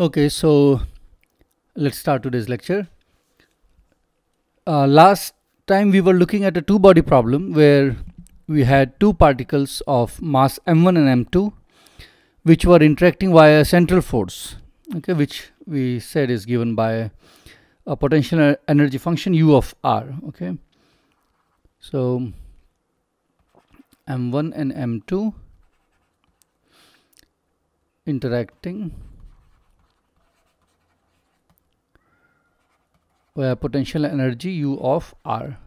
Okay, so let's start today's lecture. Uh, last time we were looking at a two body problem where we had two particles of mass m1 and m2 which were interacting via a central force okay which we said is given by a potential energy function u of r okay so m1 and m2 interacting potential energy u of r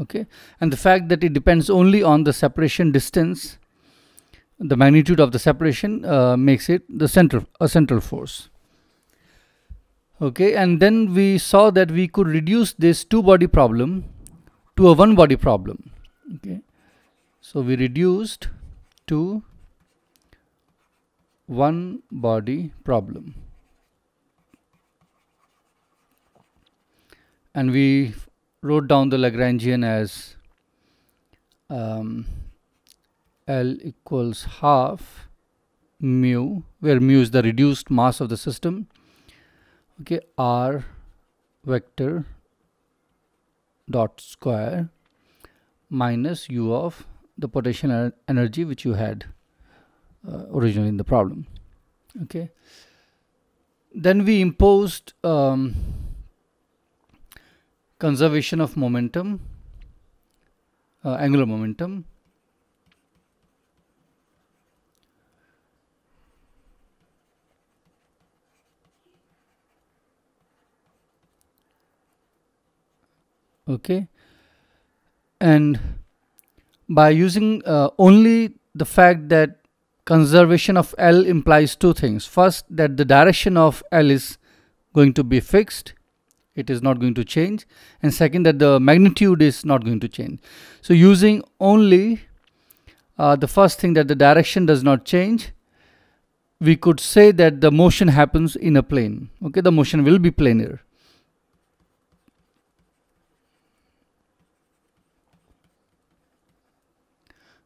okay? And the fact that it depends only on the separation distance the magnitude of the separation uh, makes it the central a central force okay? And then we saw that we could reduce this two body problem to a one body problem okay? So we reduced to one body problem and we wrote down the Lagrangian as um, L equals half mu where mu is the reduced mass of the system. Okay R vector dot square minus u of the potential energy which you had uh, originally in the problem. Okay. Then we imposed um, conservation of momentum uh, angular momentum. Okay. And by using uh, only the fact that conservation of L implies two things. First that the direction of L is going to be fixed it is not going to change. And second that the magnitude is not going to change. So using only uh, the first thing that the direction does not change we could say that the motion happens in a plane. Okay the motion will be planar.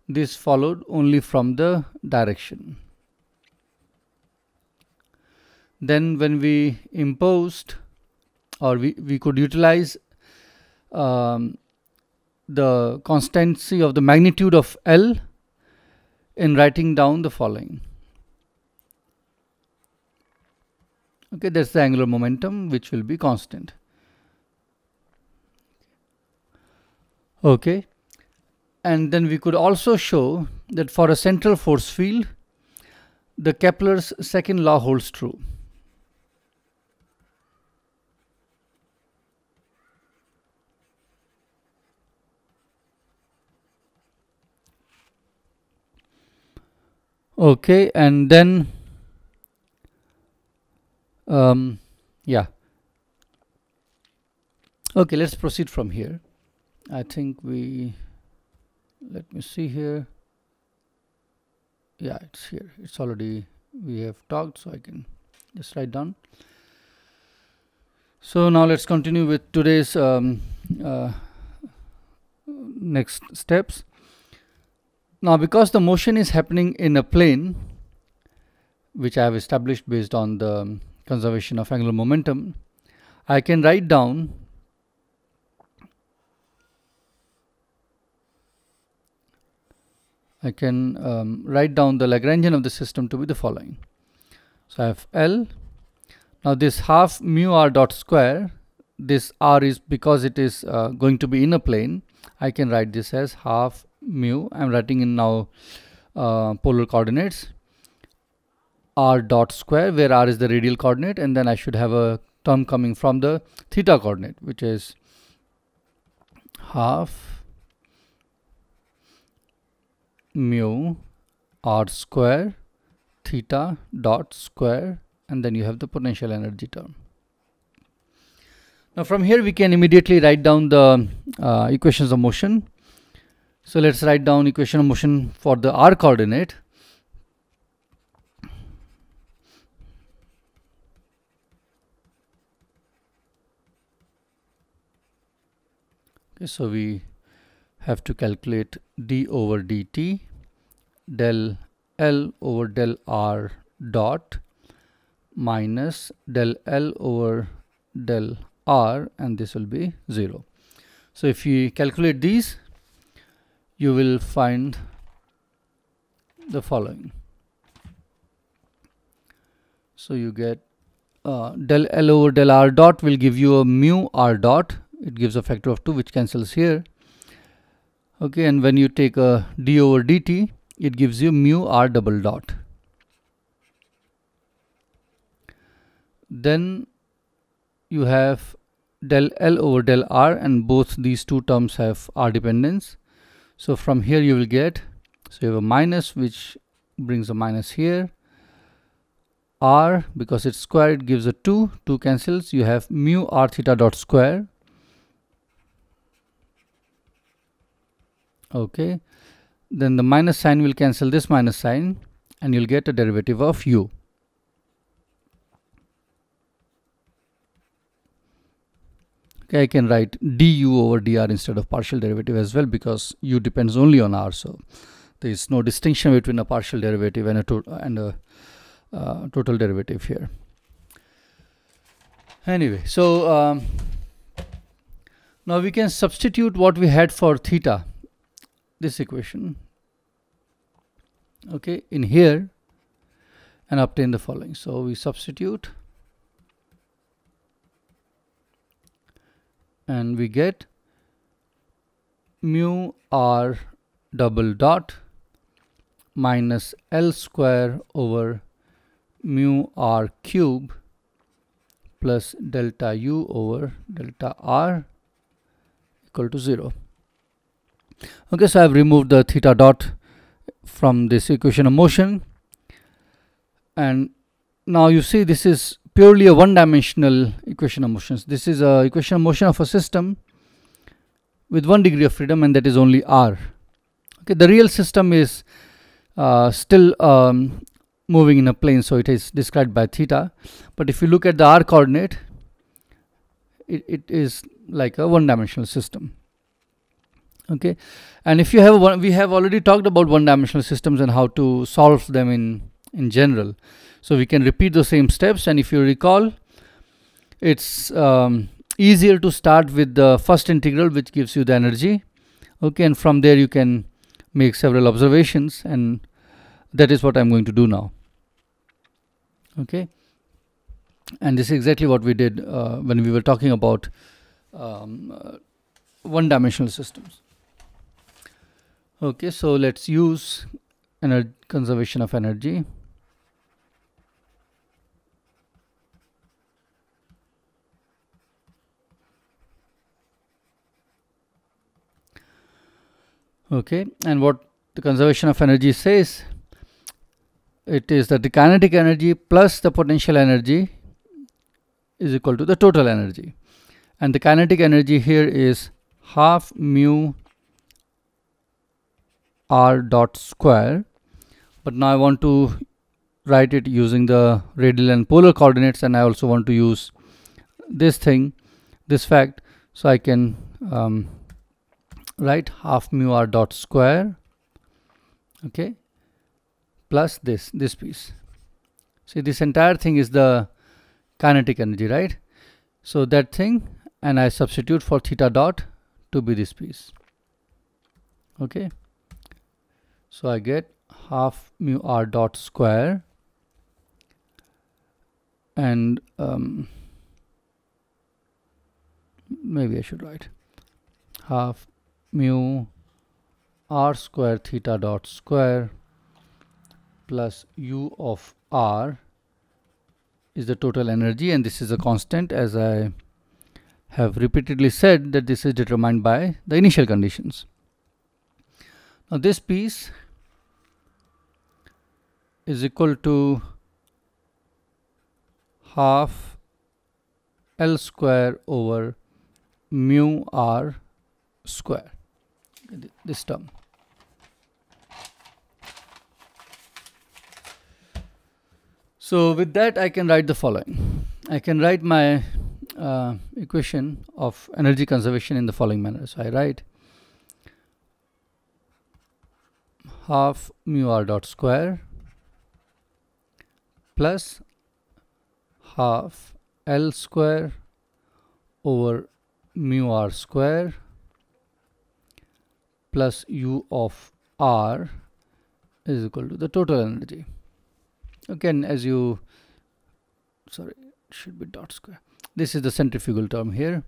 This followed only from the direction. Then when we imposed or we, we could utilize um, the constancy of the magnitude of L in writing down the following. Okay that's the angular momentum which will be constant. Okay and then we could also show that for a central force field the Kepler's second law holds true okay and then um, yeah. Okay let's proceed from here. I think we let me see here. Yeah it's here. It's already we have talked so I can just write down. So now let's continue with today's um, uh, next steps now because the motion is happening in a plane which I have established based on the conservation of angular momentum I can write down I can um, write down the Lagrangian of the system to be the following. So I have L. Now this half mu r dot square this r is because it is uh, going to be in a plane I can write this as half mu I'm writing in now uh, polar coordinates r dot square where r is the radial coordinate and then I should have a term coming from the theta coordinate which is half mu r square theta dot square and then you have the potential energy term. Now from here we can immediately write down the uh, equations of motion so let's write down equation of motion for the r coordinate. Okay, so we have to calculate d over dt del L over del R dot minus del L over del R and this will be 0. So if you calculate these you will find the following. So you get uh, del L over del R dot will give you a mu R dot. It gives a factor of 2 which cancels here. Okay, and when you take a d over dt, it gives you mu R double dot. Then you have del L over del R and both these two terms have R dependence. So from here you will get, so you have a minus which brings a minus here. R because it's square it gives a 2, 2 cancels, you have mu R theta dot square. Okay, then the minus sign will cancel this minus sign and you'll get a derivative of u. I can write du over dr instead of partial derivative as well because u depends only on r. So there is no distinction between a partial derivative and a, to and a uh, total derivative here. Anyway so um, now we can substitute what we had for theta this equation okay in here and obtain the following. So we substitute and we get mu r double dot minus L square over mu r cube plus delta u over delta r equal to 0. Okay, so I have removed the theta dot from this equation of motion and now you see this is purely a one-dimensional equation of motions. This is a equation of motion of a system with one degree of freedom and that is only r. Okay, the real system is uh, still um, moving in a plane, so it is described by theta. But if you look at the r coordinate, it, it is like a one-dimensional system. Okay, and if you have one, we have already talked about one-dimensional systems and how to solve them in in general. So we can repeat the same steps and if you recall, it's um, easier to start with the first integral which gives you the energy. Okay, and from there you can make several observations and that is what I'm going to do now. Okay, and this is exactly what we did uh, when we were talking about um, uh, one-dimensional systems. Okay, so let's use energy conservation of energy. Okay and what the conservation of energy says it is that the kinetic energy plus the potential energy is equal to the total energy. And the kinetic energy here is half mu r dot square. But now I want to write it using the radial and polar coordinates and I also want to use this thing this fact so I can um, write half mu r dot square okay plus this this piece. See this entire thing is the kinetic energy right? So that thing and I substitute for theta dot to be this piece okay? So I get half mu r dot square and um, maybe I should write half mu r square theta dot square plus u of r is the total energy and this is a constant as I have repeatedly said that this is determined by the initial conditions. Now this piece is equal to half L square over mu r square this term. So with that I can write the following. I can write my uh, equation of energy conservation in the following manner. So I write half mu r dot square plus half L square over mu r square plus U of R is equal to the total energy. Again, as you, sorry, should be dot square. This is the centrifugal term here.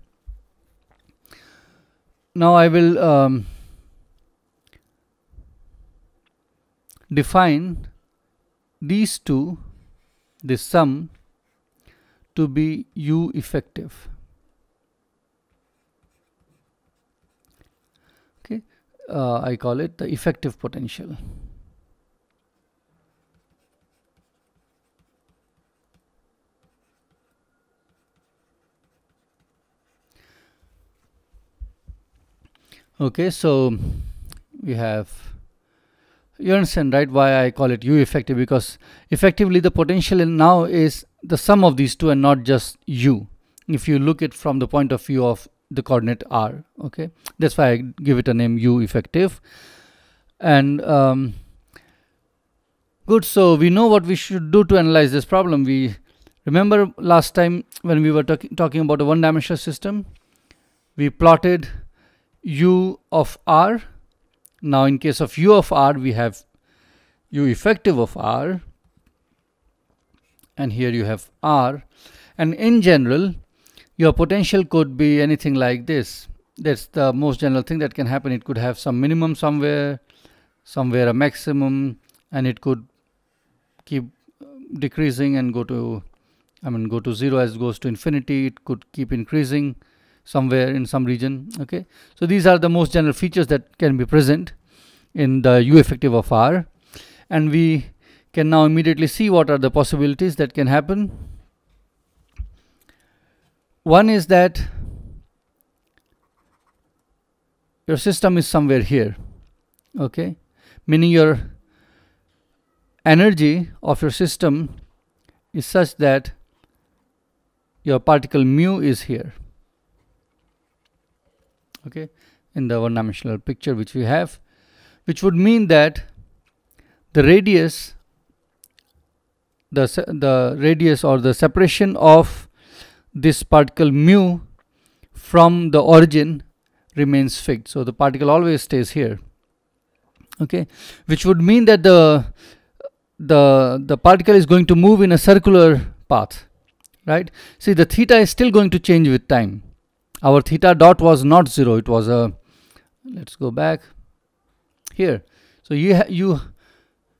Now I will um, define these two, this sum, to be U effective. Okay, uh, I call it the effective potential. okay so we have you understand right why I call it U effective because effectively the potential now is the sum of these two and not just U if you look at from the point of view of the coordinate R okay that's why I give it a name U effective and um, good so we know what we should do to analyze this problem we remember last time when we were talk talking about a one-dimensional system we plotted u of r. Now in case of u of r, we have u effective of r. And here you have r. And in general, your potential could be anything like this. That's the most general thing that can happen. It could have some minimum somewhere, somewhere a maximum, and it could keep uh, decreasing and go to, I mean, go to zero as it goes to infinity. It could keep increasing somewhere in some region okay so these are the most general features that can be present in the u effective of r and we can now immediately see what are the possibilities that can happen one is that your system is somewhere here okay? Meaning your energy of your system is such that your particle mu is here okay? In the one dimensional picture which we have which would mean that the radius the the radius or the separation of this particle mu from the origin remains fixed. So the particle always stays here okay which would mean that the the the particle is going to move in a circular path right? See the theta is still going to change with time. Our theta dot was not zero. It was a let's go back here. So you you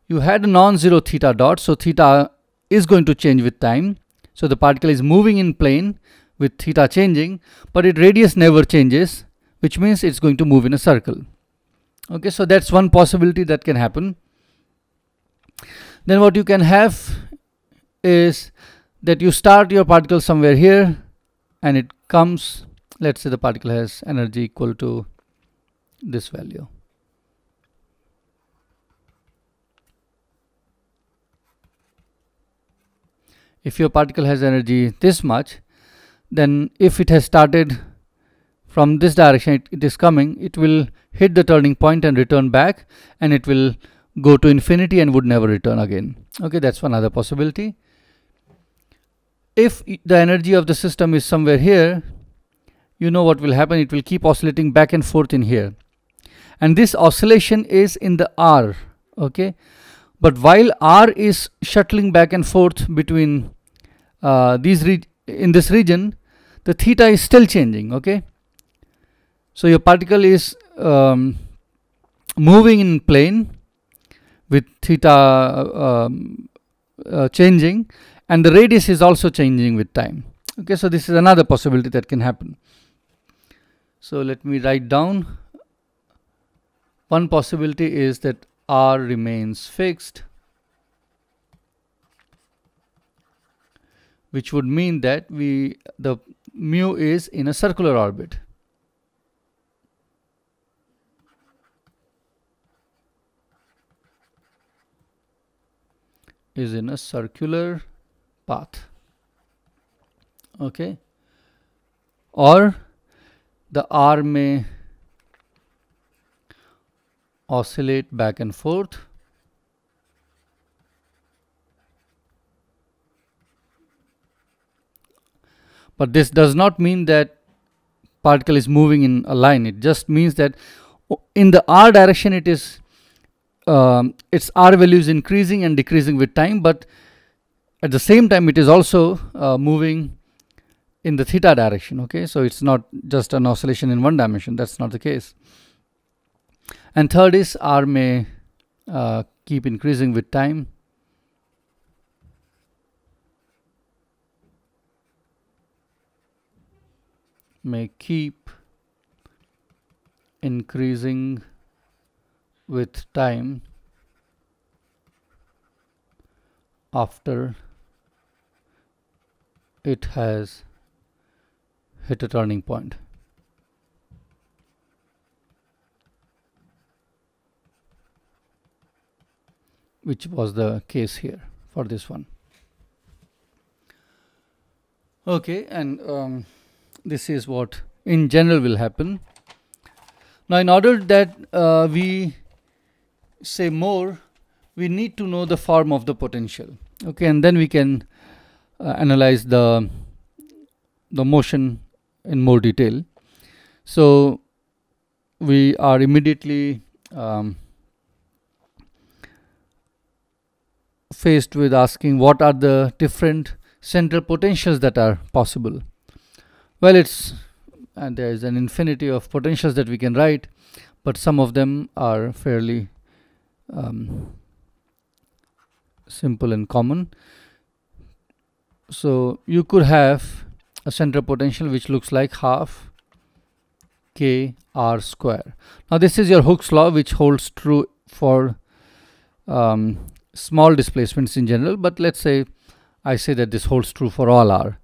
you had a non-zero theta dot. So theta is going to change with time so the particle is moving in plane with theta changing but its radius never changes which means it's going to move in a circle okay so that's one possibility that can happen then what you can have is that you start your particle somewhere here and it comes let's say the particle has energy equal to this value. If your particle has energy this much, then if it has started from this direction, it, it is coming, it will hit the turning point and return back and it will go to infinity and would never return again. Okay, that's one other possibility. If the energy of the system is somewhere here, you know what will happen it will keep oscillating back and forth in here and this oscillation is in the R okay but while R is shuttling back and forth between uh, these in this region the theta is still changing okay? So your particle is um, moving in plane with theta uh, uh, changing and the radius is also changing with time okay? So this is another possibility that can happen. So let me write down. One possibility is that R remains fixed, which would mean that we the mu is in a circular orbit. is in a circular path okay or the R may oscillate back and forth. But this does not mean that particle is moving in a line. It just means that in the r direction it is um, its r value is increasing and decreasing with time but at the same time it is also uh, moving in the theta direction okay? So it's not just an oscillation in one dimension that's not the case and third is r may uh, keep increasing with time may keep increasing with time after it has hit a turning point. Which was the case here for this one. Okay, and um, this is what in general will happen. Now, in order that uh, we say more, we need to know the form of the potential. Okay, and then we can uh, analyze the the motion in more detail. So we are immediately um, faced with asking what are the different central potentials that are possible. Well, it's and there is an infinity of potentials that we can write, but some of them are fairly um, simple and common. So you could have a central potential which looks like half k r square. Now this is your Hooke's law which holds true for um, small displacements in general but let's say I say that this holds true for all r.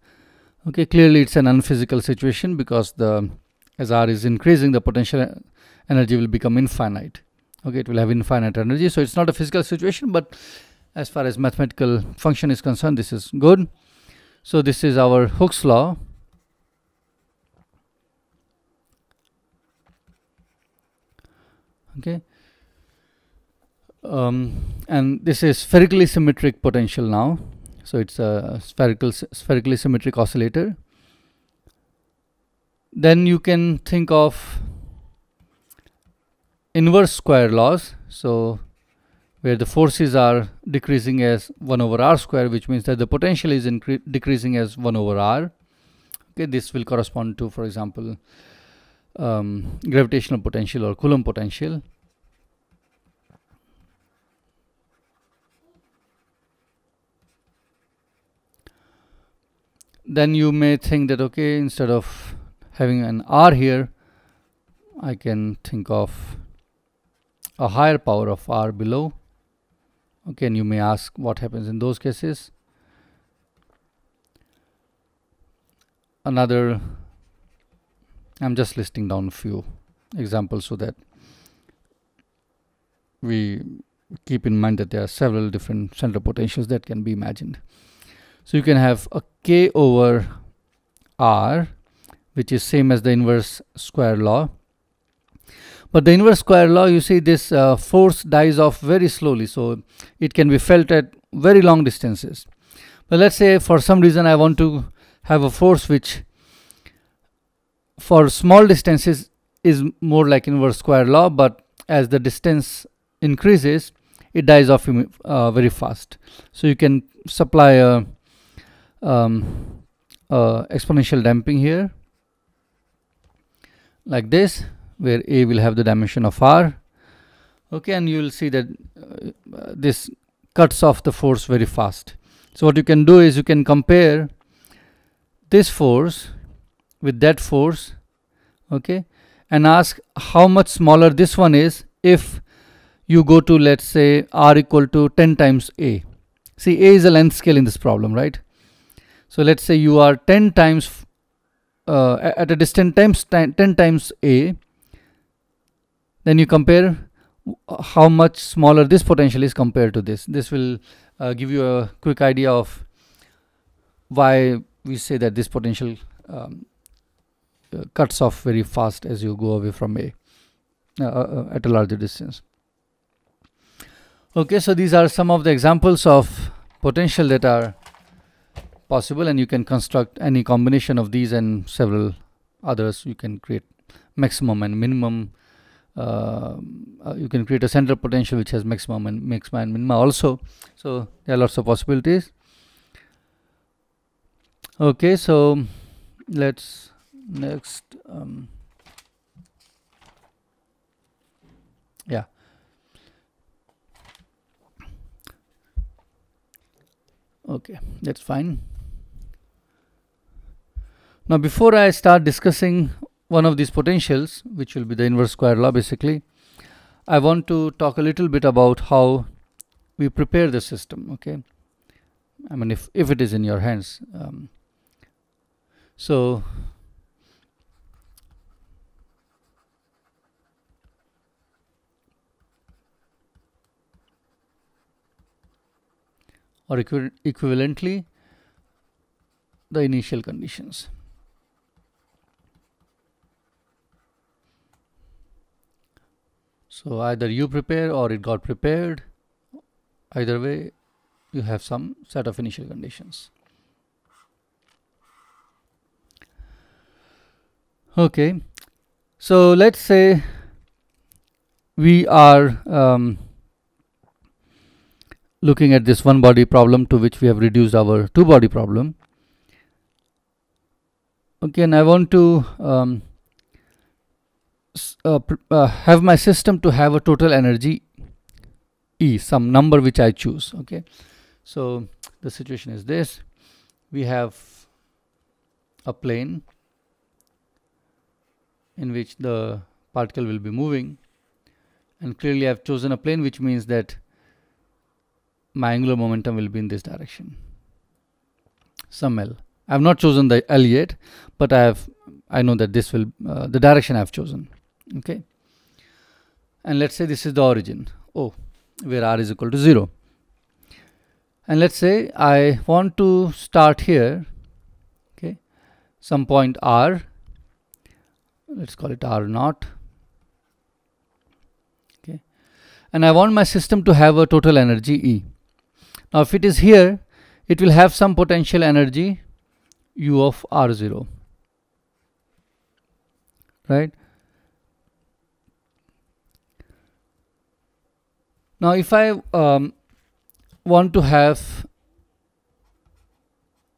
Okay, clearly it's an unphysical situation because the as r is increasing the potential energy will become infinite. Okay, it will have infinite energy so it's not a physical situation but as far as mathematical function is concerned this is good. So this is our Hooke's law. Okay. Um, and this is spherically symmetric potential now. So it's a spherical spherically symmetric oscillator. Then you can think of inverse square laws. So where the forces are decreasing as 1 over r square which means that the potential is decreasing as 1 over r okay this will correspond to for example um, gravitational potential or coulomb potential then you may think that okay instead of having an r here I can think of a higher power of r below. Okay and you may ask what happens in those cases. Another I'm just listing down a few examples so that we keep in mind that there are several different center potentials that can be imagined. So you can have a k over r which is same as the inverse square law but the inverse square law, you see this uh, force dies off very slowly. So it can be felt at very long distances. But let's say for some reason I want to have a force which for small distances is more like inverse square law. But as the distance increases, it dies off uh, very fast. So you can supply a, um, a exponential damping here. Like this where a will have the dimension of r. Okay and you will see that uh, this cuts off the force very fast. So what you can do is you can compare this force with that force okay and ask how much smaller this one is if you go to let's say r equal to 10 times a. See a is a length scale in this problem right so let's say you are 10 times uh, at a distance times 10 times a then you compare how much smaller this potential is compared to this. This will uh, give you a quick idea of why we say that this potential um, uh, cuts off very fast as you go away from a uh, uh, uh, at a larger distance. Okay so these are some of the examples of potential that are possible and you can construct any combination of these and several others. You can create maximum and minimum uh, uh, you can create a central potential which has maximum and maximum and minima also. So there are lots of possibilities. Okay so let's next um, yeah. Okay that's fine now before I start discussing one of these potentials which will be the inverse square law basically I want to talk a little bit about how we prepare the system okay I mean if, if it is in your hands um, so or equi equivalently the initial conditions. So either you prepare or it got prepared. Either way, you have some set of initial conditions. Okay, so let's say we are um, looking at this one body problem to which we have reduced our two body problem. Okay, and I want to um, uh, uh, have my system to have a total energy E, some number which I choose. Okay, so the situation is this. We have a plane in which the particle will be moving, and clearly I've chosen a plane which means that my angular momentum will be in this direction. Some L. I have not chosen the L yet but I have I know that this will uh, the direction I have chosen okay. And let's say this is the origin. O where R is equal to 0 and let's say I want to start here. Okay. Some point R. Let's call it R naught. Okay. And I want my system to have a total energy E. Now if it is here, it will have some potential energy U of R0, right? Now if I um, want to have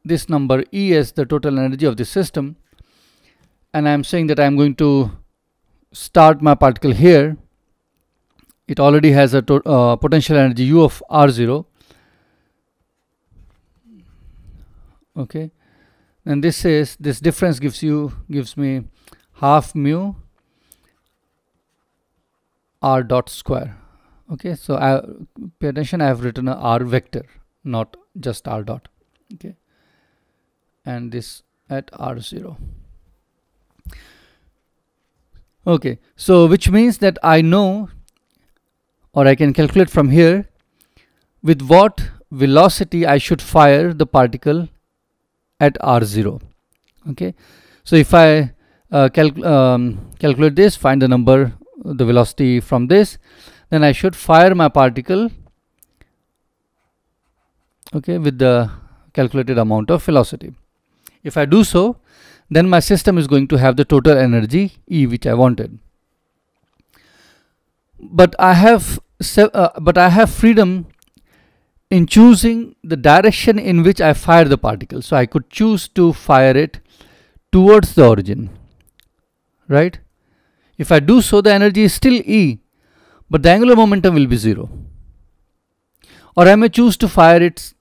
this number E as the total energy of the system, and I'm saying that I'm going to start my particle here, it already has a uh, potential energy U of R0 okay. And this is this difference gives you gives me half mu r dot square okay so I pay attention I have written a r vector not just r dot. Okay. And this at r0 okay so which means that I know or I can calculate from here with what velocity I should fire the particle at r0 okay so if I uh, calc um, calculate this find the number the velocity from this then I should fire my particle okay with the calculated amount of velocity if I do so then my system is going to have the total energy E which I wanted but I have uh, but I have freedom in choosing the direction in which I fire the particle. So I could choose to fire it towards the origin, right? If I do so, the energy is still E, but the angular momentum will be zero. Or I may choose to fire it,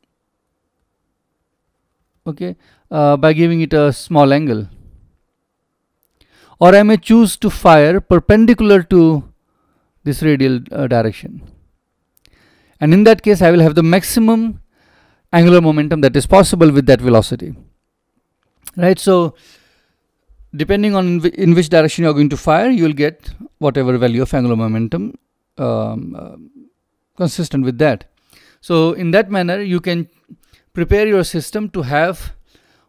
okay, uh, by giving it a small angle. Or I may choose to fire perpendicular to this radial uh, direction and in that case I will have the maximum angular momentum that is possible with that velocity right so depending on in which direction you are going to fire you will get whatever value of angular momentum um, uh, consistent with that so in that manner you can prepare your system to have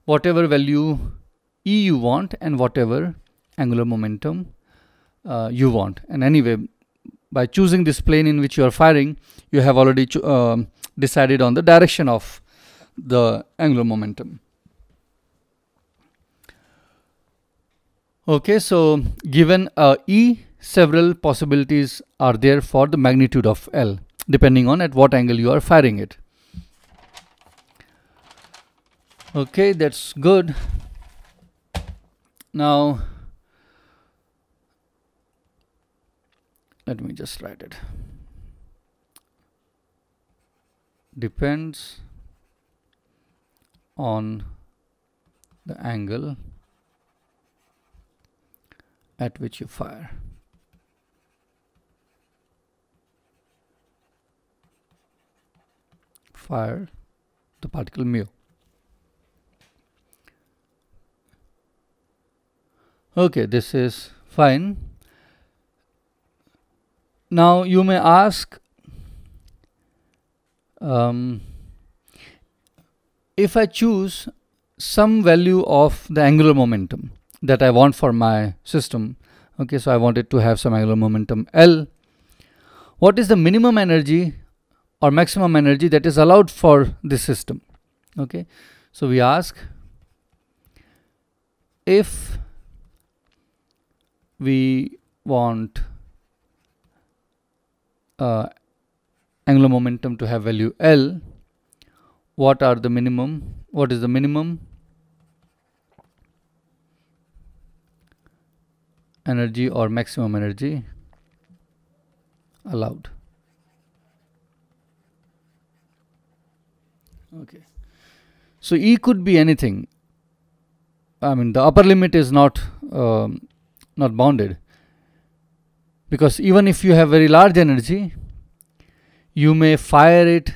whatever value E you want and whatever angular momentum uh, you want and anyway by choosing this plane in which you are firing you have already uh, decided on the direction of the angular momentum. Okay, so given E, several possibilities are there for the magnitude of L, depending on at what angle you are firing it. Okay, that's good. Now, let me just write it. Depends on the angle at which you fire. The particle mu. Okay, this is fine. Now you may ask um, if I choose some value of the angular momentum that I want for my system. Okay, so I want it to have some angular momentum L. What is the minimum energy or maximum energy that is allowed for this system? Okay, so we ask if we want uh, angular momentum to have value L, what are the minimum, what is the minimum energy or maximum energy allowed. Okay. So E could be anything. I mean, the upper limit is not um, not bounded because even if you have very large energy, you may fire it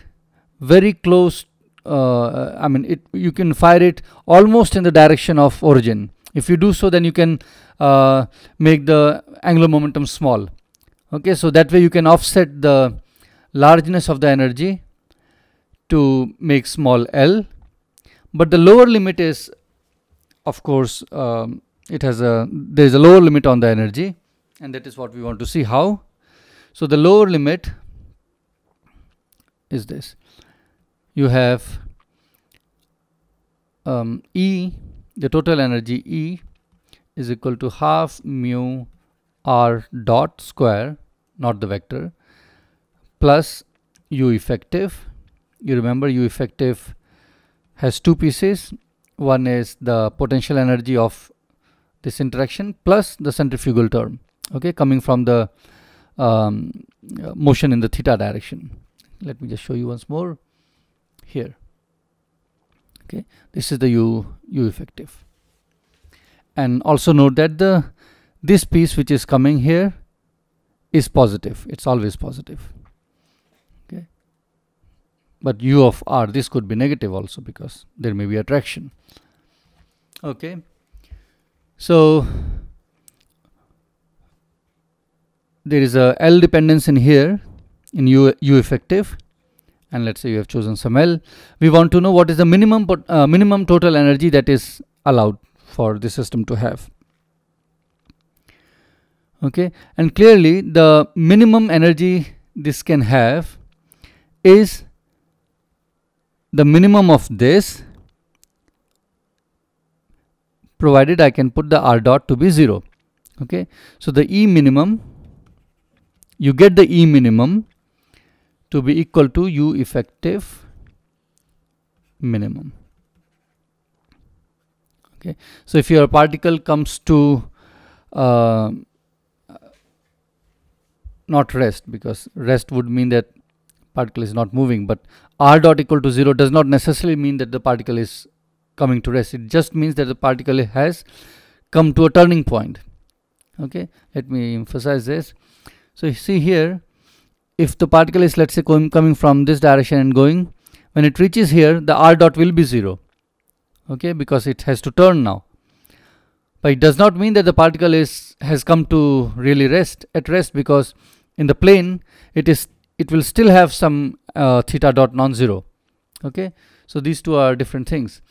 very close. Uh, I mean, it you can fire it almost in the direction of origin. If you do so, then you can uh, make the angular momentum small okay so that way you can offset the largeness of the energy to make small l. But the lower limit is of course um, it has a there is a lower limit on the energy and that is what we want to see how. So the lower limit is this. You have um, E the total energy E is equal to half mu r dot square not the vector plus u effective you remember u effective has two pieces. One is the potential energy of this interaction plus the centrifugal term okay coming from the um, motion in the theta direction. Let me just show you once more here okay. This is the u u effective. And also note that the this piece which is coming here is positive. It's always positive but u of r this could be negative also because there may be attraction. Okay. So there is a L dependence in here in U, U effective. And let's say you have chosen some L. We want to know what is the minimum uh, minimum total energy that is allowed for the system to have. Okay. And clearly the minimum energy this can have is the minimum of this provided I can put the r dot to be 0 okay? So the E minimum you get the E minimum to be equal to U effective minimum. Okay? So if your particle comes to uh, not rest because rest would mean that particle is not moving but r dot equal to 0 does not necessarily mean that the particle is coming to rest. It just means that the particle has come to a turning point. Okay let me emphasize this. So you see here if the particle is let's say coming from this direction and going when it reaches here the r dot will be 0 okay because it has to turn now. But it does not mean that the particle is has come to really rest at rest because in the plane it is it will still have some uh, theta dot non-zero. Okay? So these two are different things.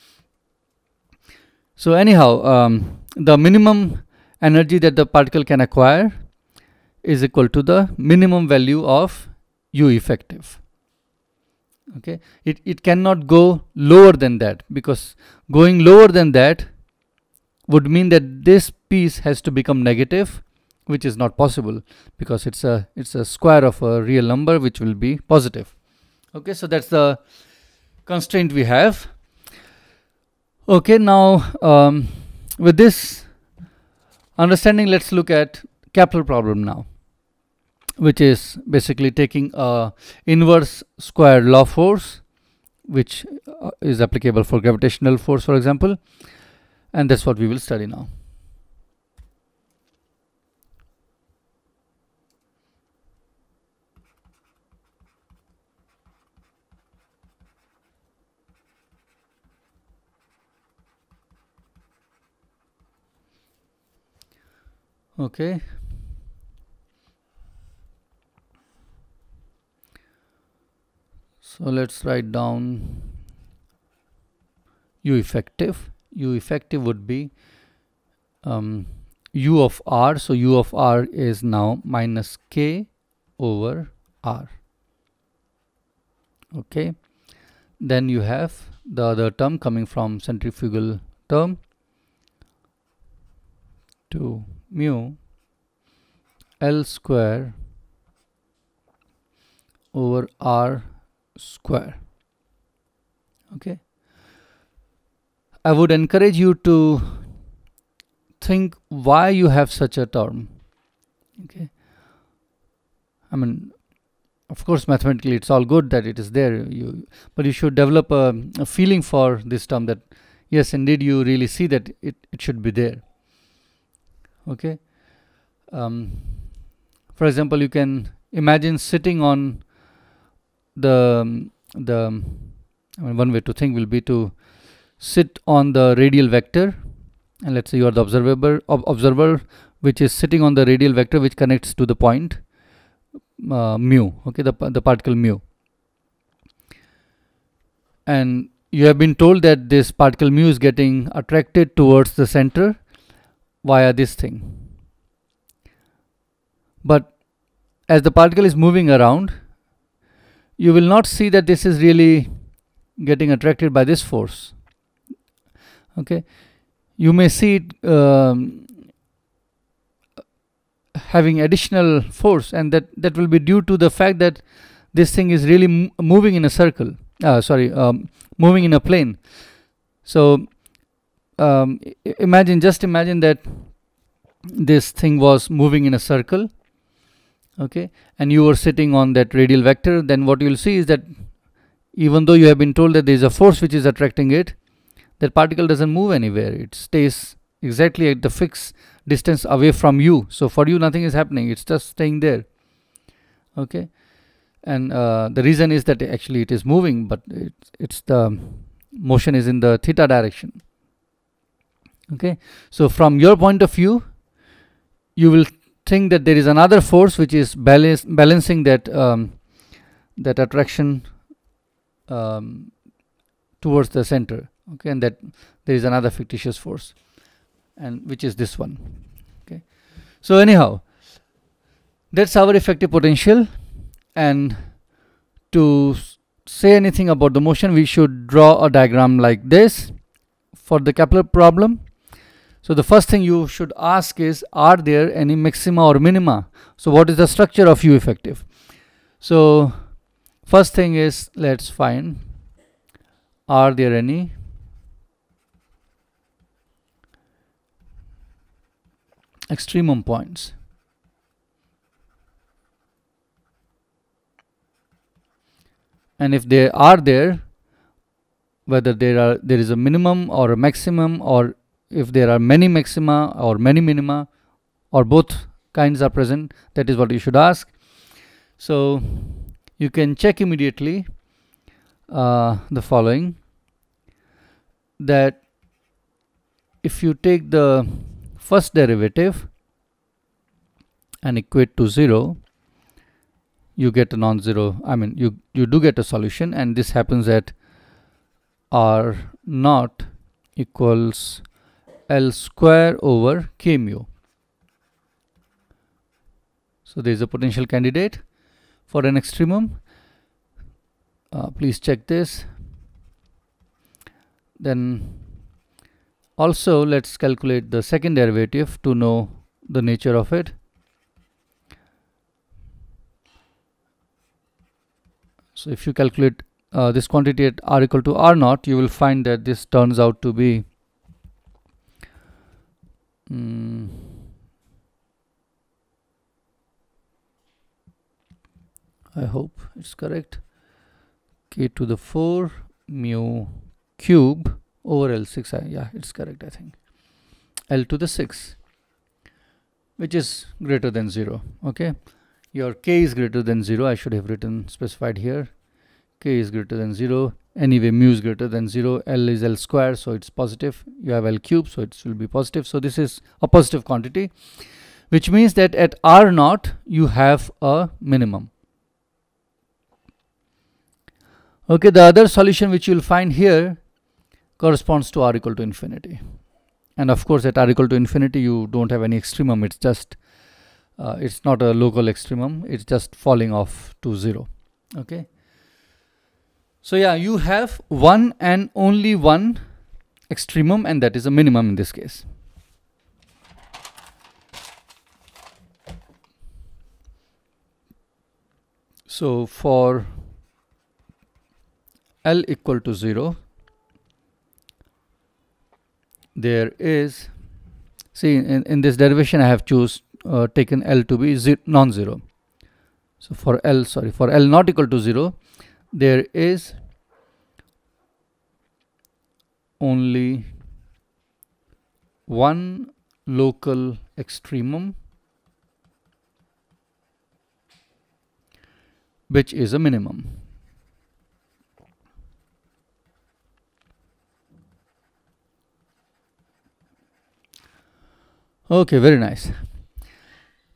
So anyhow um, the minimum energy that the particle can acquire is equal to the minimum value of u effective. Okay? It, it cannot go lower than that because going lower than that would mean that this piece has to become negative which is not possible because it's a it's a square of a real number which will be positive. Okay so that's the constraint we have. Okay now um, with this understanding let's look at Kepler problem now which is basically taking a inverse square law force which uh, is applicable for gravitational force for example and that's what we will study now okay so let's write down u effective. U effective would be um, u of r. So u of r is now minus k over r. Okay then you have the other term coming from centrifugal term to mu L square over R square. Okay? I would encourage you to think why you have such a term. Okay? I mean of course mathematically it's all good that it is there. You but you should develop a, a feeling for this term that yes indeed you really see that it, it should be there okay? Um, for example you can imagine sitting on the the I mean, one way to think will be to sit on the radial vector. And let's say you are the observer ob observer which is sitting on the radial vector which connects to the point uh, mu okay the, the particle mu. And you have been told that this particle mu is getting attracted towards the center via this thing. But as the particle is moving around, you will not see that this is really getting attracted by this force. Okay, you may see it um, having additional force, and that that will be due to the fact that this thing is really moving in a circle. Uh, sorry, um, moving in a plane. So um, imagine just imagine that this thing was moving in a circle okay and you were sitting on that radial vector then what you will see is that even though you have been told that there is a force which is attracting it that particle doesn't move anywhere. It stays exactly at the fixed distance away from you. So for you nothing is happening. It's just staying there okay? And uh, the reason is that actually it is moving but it's, it's the motion is in the theta direction okay? So from your point of view you will think that there is another force which is balance, balancing that um, that attraction um, towards the center. Okay? And that there is another fictitious force and which is this one. Okay? So anyhow that's our effective potential. And to say anything about the motion we should draw a diagram like this for the Kepler problem so the first thing you should ask is, are there any maxima or minima? So what is the structure of U effective? So first thing is, let's find, are there any extremum points? And if they are there, whether there are there is a minimum or a maximum or if there are many maxima or many minima or both kinds are present that is what you should ask. So you can check immediately uh, the following that if you take the first derivative and equate to 0 you get a non-zero I mean you you do get a solution and this happens at r naught equals L square over K mu. So there is a potential candidate for an extremum. uh, please check this then also let's calculate the second derivative to know the nature of it so if you calculate uh, this quantity at r equal to r naught you will find that this turns out to be mm, I hope it's correct. K to the 4 mu cube over L6 I, yeah it's correct I think. L to the 6 which is greater than 0 okay? Your k is greater than 0 I should have written specified here. K is greater than 0 anyway mu is greater than 0 L is L square so it's positive. You have L cube so it will be positive. So this is a positive quantity which means that at R naught you have a minimum. Okay the other solution which you will find here corresponds to r equal to infinity. And of course at r equal to infinity you don't have any extremum. It's just uh, it's not a local extremum. It's just falling off to zero. Okay so yeah you have one and only one extremum and that is a minimum in this case. So for L equal to 0 there is see in, in this derivation I have choose uh, taken L to be non-zero. So for L sorry for L not equal to 0 there is only one local extremum which is a minimum Okay, very nice.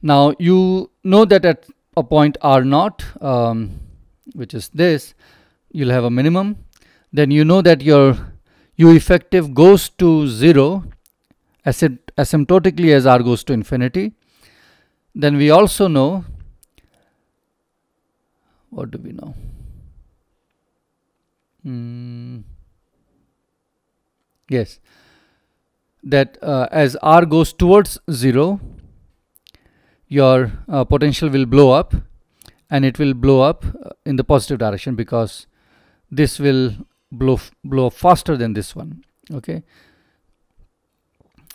Now you know that at a point R naught, um, which is this, you'll have a minimum. Then you know that your U effective goes to zero asymptotically as R goes to infinity. Then we also know, what do we know? Mm, yes, that uh, as r goes towards 0 your uh, potential will blow up and it will blow up uh, in the positive direction because this will blow blow faster than this one okay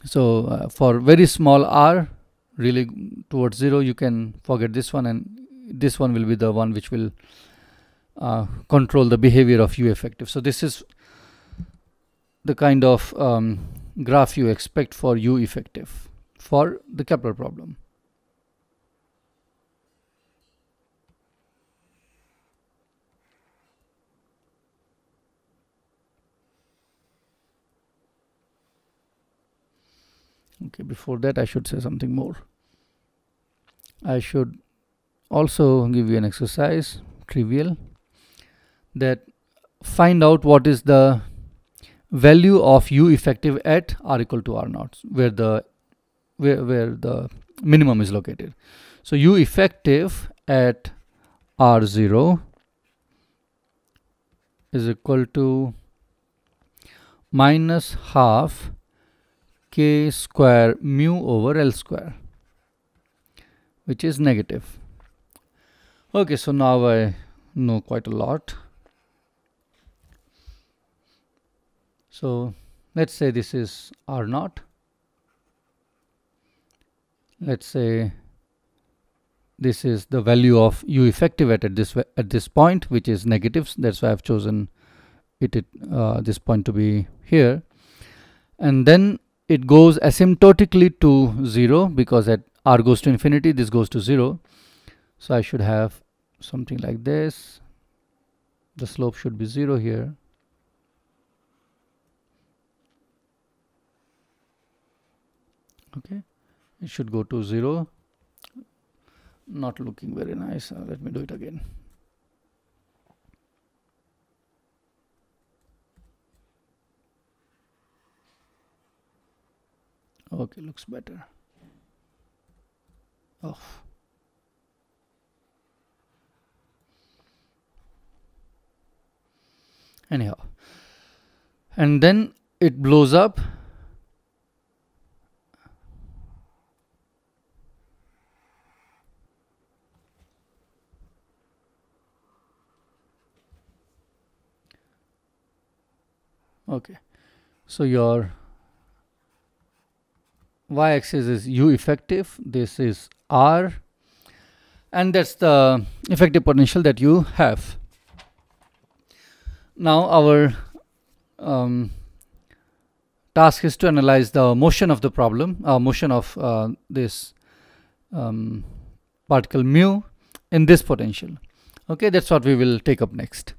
so uh, for very small r really towards 0 you can forget this one and this one will be the one which will uh, control the behavior of u effective so this is the kind of um, graph you expect for U effective for the Kepler problem. Okay, before that I should say something more. I should also give you an exercise, trivial, that find out what is the value of u effective at r equal to r naught where the where, where the minimum is located so u effective at r0 is equal to minus half k square mu over l square which is negative okay so now I know quite a lot So let's say this is R naught. Let's say this is the value of U effective at, at this at this point, which is negative. That's why I've chosen it at uh, this point to be here. And then it goes asymptotically to 0 because at r goes to infinity, this goes to 0. So I should have something like this. The slope should be 0 here. okay it should go to 0 not looking very nice uh, let me do it again okay looks better. Oh. Anyhow. And then it blows up. Okay. So your y-axis is u effective this is r and that's the effective potential that you have. Now our um, task is to analyze the motion of the problem uh, motion of uh, this um, particle mu in this potential. Okay that's what we will take up next